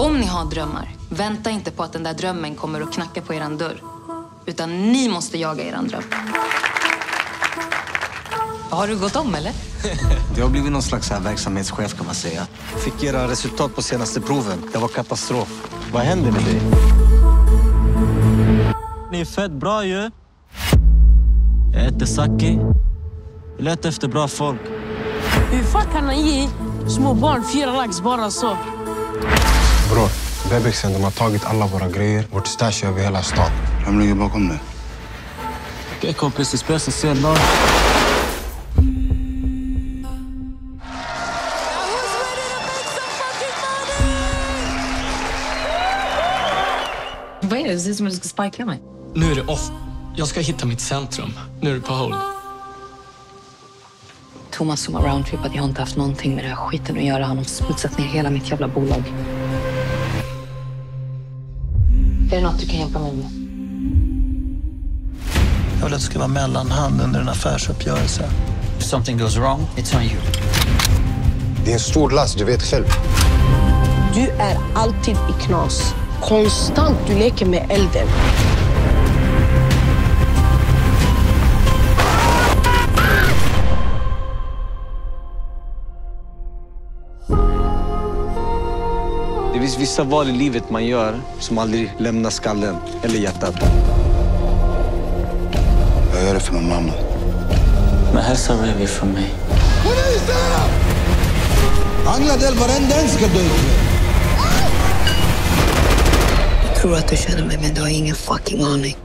Om ni har drömmar, vänta inte på att den där drömmen kommer och knacka på er dörr. Utan ni måste jaga er dröm. Har du gått om eller? Jag har blivit någon slags här verksamhetschef kan man säga. Fick era resultat på senaste proven. Det var katastrof. Vad händer med dig? Ni är fett bra ju. Jag heter Saki. Jag letar efter bra folk. Hur fan kan han ge små barn fyra lax bara så? Bror, bebisen de har tagit alla våra grejer, vårt stash över hela stan. Vem ligger bakom det? Okej kompis, det spelar sig senare. Vad är det? Det ser ut som att du ska sparka mig. Nu är det off. Jag ska hitta mitt centrum. Nu är det på hold. Thomas som har roundtrippat. Jag har inte haft någonting med den här skiten att göra. Han har smutsat ner hela mitt jävla bolag. Är det något du kan hjälpa mig med? Jag vill att du ska vara mellanhand under en affärsuppgörelse. If something goes wrong, it's on you. Det är en stor last, du vet själv. Du är alltid i knas. Konstant du leker med elden. Det finns vissa val i livet man gör som aldrig lämnar skallen eller hjärtat. Jag gör det för min mamma. Men hälsa Revi från mig. Angla del varenda en ska dö Jag tror att du känner mig, men du har ingen fucking aning.